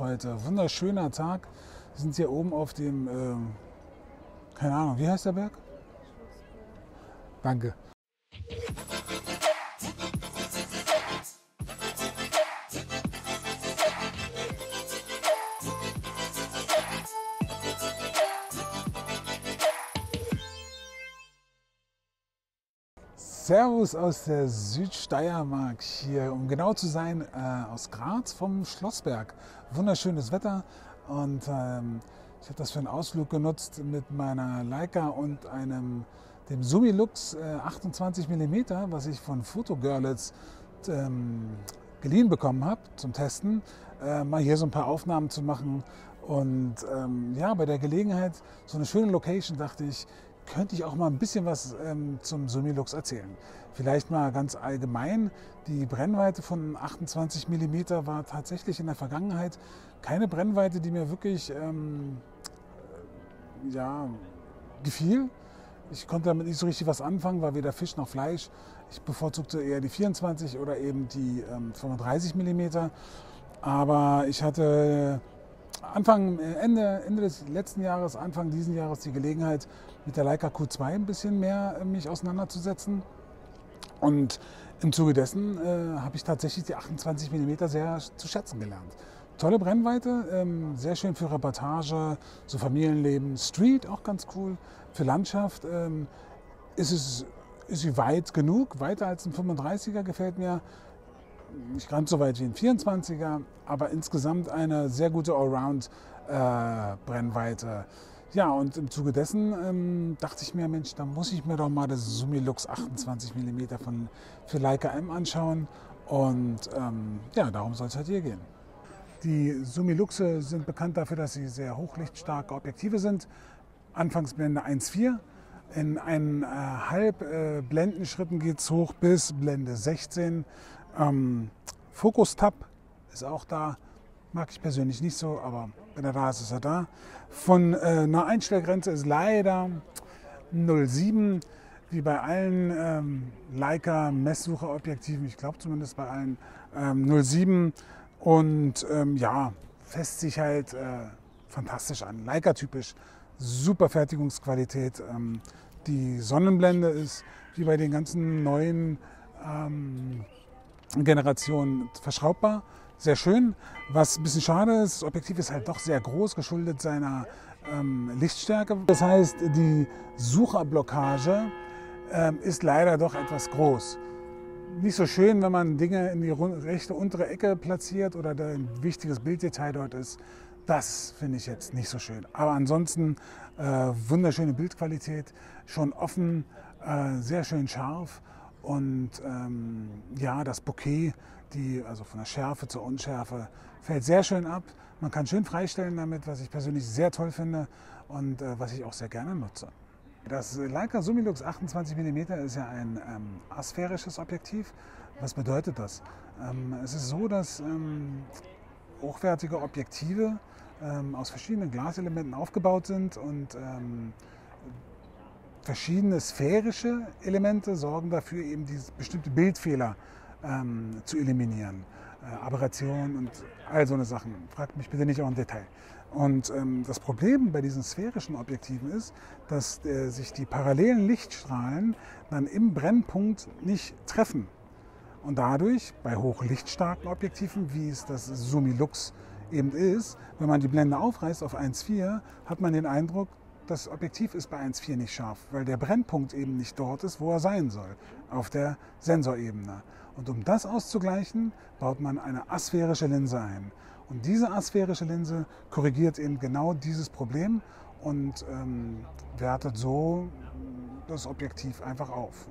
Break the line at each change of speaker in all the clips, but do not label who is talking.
Heute wunderschöner Tag. Wir sind hier oben auf dem, ähm, keine Ahnung, wie heißt der Berg? Danke. Servus aus der Südsteiermark hier, um genau zu sein, äh, aus Graz vom Schlossberg. Wunderschönes Wetter und ähm, ich habe das für einen Ausflug genutzt mit meiner Leica und einem dem Sumilux äh, 28 mm, was ich von Photogirlets ähm, geliehen bekommen habe zum Testen, äh, mal hier so ein paar Aufnahmen zu machen. Und ähm, ja, bei der Gelegenheit, so eine schöne Location, dachte ich, könnte ich auch mal ein bisschen was ähm, zum Sumilux erzählen. Vielleicht mal ganz allgemein. Die Brennweite von 28 mm war tatsächlich in der Vergangenheit keine Brennweite, die mir wirklich ähm, ja, gefiel. Ich konnte damit nicht so richtig was anfangen, war weder Fisch noch Fleisch. Ich bevorzugte eher die 24 oder eben die ähm, 35 mm. Aber ich hatte Anfang, äh, Ende, Ende des letzten Jahres, Anfang dieses Jahres die Gelegenheit, mit der Leica Q2 ein bisschen mehr äh, mich auseinanderzusetzen. Und im Zuge dessen äh, habe ich tatsächlich die 28 mm sehr zu schätzen gelernt. Tolle Brennweite, ähm, sehr schön für Reportage, so Familienleben, Street auch ganz cool. Für Landschaft ähm, ist, es, ist sie weit genug, weiter als ein 35er gefällt mir nicht ganz so weit wie ein 24er, aber insgesamt eine sehr gute Allround-Brennweite. Äh, ja, und im Zuge dessen ähm, dachte ich mir, Mensch, da muss ich mir doch mal das Sumilux 28 mm von, für Leica M anschauen. Und ähm, ja, darum soll es halt hier gehen. Die Sumiluxe sind bekannt dafür, dass sie sehr hochlichtstarke Objektive sind. Anfangsblende 1,4. In eineinhalb äh, Blendenschritten geht es hoch bis Blende 16. Ähm, Focus Tab ist auch da. Mag ich persönlich nicht so, aber wenn er da ist, ist er da. Von äh, einer Einstellgrenze ist leider 07, wie bei allen ähm, Leica Messsucherobjektiven, ich glaube zumindest bei allen ähm, 07. Und ähm, ja, fässt sich halt äh, fantastisch an. Leica-typisch, super Fertigungsqualität. Ähm, die Sonnenblende ist wie bei den ganzen neuen ähm, Generation verschraubbar. Sehr schön. Was ein bisschen schade ist, das Objektiv ist halt doch sehr groß, geschuldet seiner ähm, Lichtstärke. Das heißt, die Sucherblockage ähm, ist leider doch etwas groß. Nicht so schön, wenn man Dinge in die rechte untere Ecke platziert oder ein wichtiges Bilddetail dort ist. Das finde ich jetzt nicht so schön. Aber ansonsten äh, wunderschöne Bildqualität, schon offen, äh, sehr schön scharf und ähm, ja, das Bouquet, die, also von der Schärfe zur Unschärfe, fällt sehr schön ab. Man kann schön freistellen damit, was ich persönlich sehr toll finde und äh, was ich auch sehr gerne nutze. Das Leica Sumilux 28 mm ist ja ein ähm, asphärisches Objektiv. Was bedeutet das? Ähm, es ist so, dass ähm, hochwertige Objektive ähm, aus verschiedenen Glaselementen aufgebaut sind und ähm, verschiedene sphärische Elemente sorgen dafür, eben diese bestimmte Bildfehler ähm, zu eliminieren. Äh, Aberrationen und all so eine Sachen. Fragt mich bitte nicht auch im Detail. Und ähm, das Problem bei diesen sphärischen Objektiven ist, dass äh, sich die parallelen Lichtstrahlen dann im Brennpunkt nicht treffen. Und dadurch, bei hochlichtstarken Objektiven, wie es das Sumilux eben ist, wenn man die Blende aufreißt auf 1,4, hat man den Eindruck, das Objektiv ist bei 1.4 nicht scharf, weil der Brennpunkt eben nicht dort ist, wo er sein soll, auf der Sensorebene. Und um das auszugleichen, baut man eine asphärische Linse ein. Und diese asphärische Linse korrigiert eben genau dieses Problem und ähm, wertet so das Objektiv einfach auf.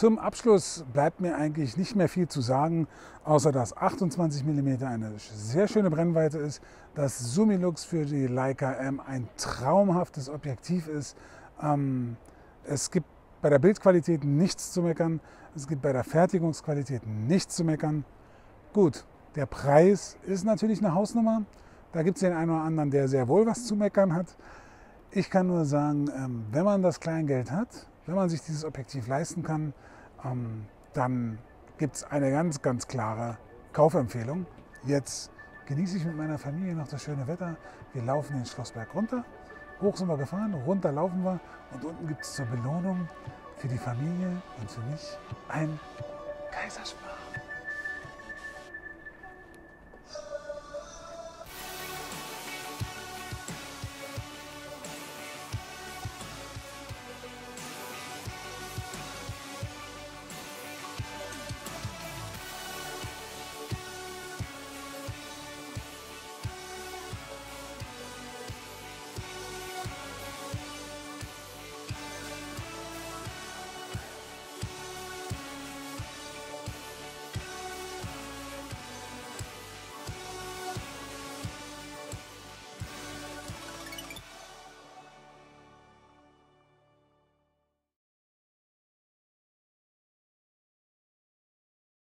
Zum Abschluss bleibt mir eigentlich nicht mehr viel zu sagen, außer dass 28 mm eine sehr schöne Brennweite ist, dass Sumilux für die Leica M ein traumhaftes Objektiv ist. Ähm, es gibt bei der Bildqualität nichts zu meckern, es gibt bei der Fertigungsqualität nichts zu meckern. Gut, der Preis ist natürlich eine Hausnummer. Da gibt es den einen oder anderen, der sehr wohl was zu meckern hat. Ich kann nur sagen, ähm, wenn man das Kleingeld hat, wenn man sich dieses Objektiv leisten kann, ähm, dann gibt es eine ganz, ganz klare Kaufempfehlung. Jetzt genieße ich mit meiner Familie noch das schöne Wetter. Wir laufen den Schlossberg runter. Hoch sind wir gefahren, runter laufen wir und unten gibt es zur Belohnung für die Familie und für mich ein Kaiserschmarrn.